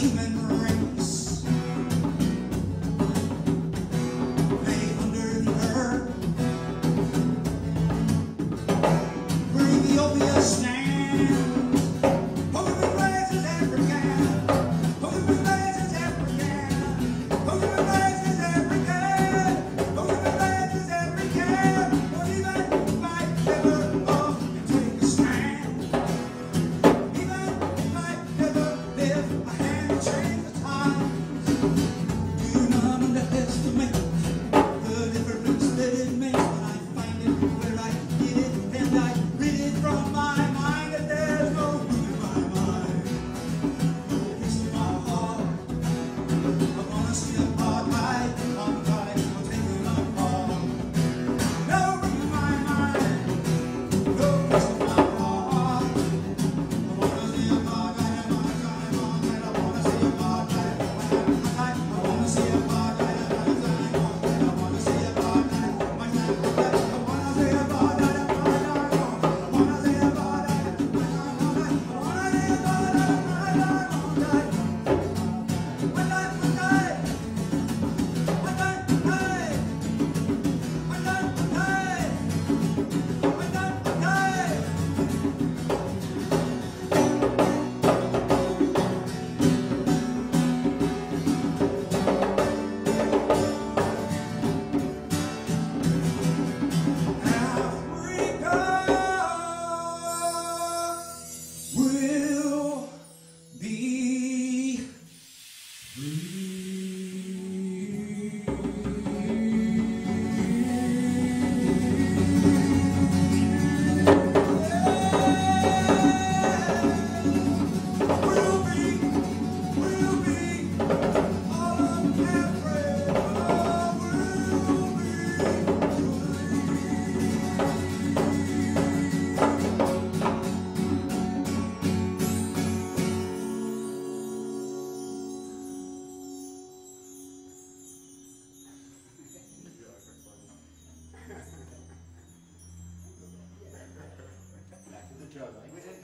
Back language.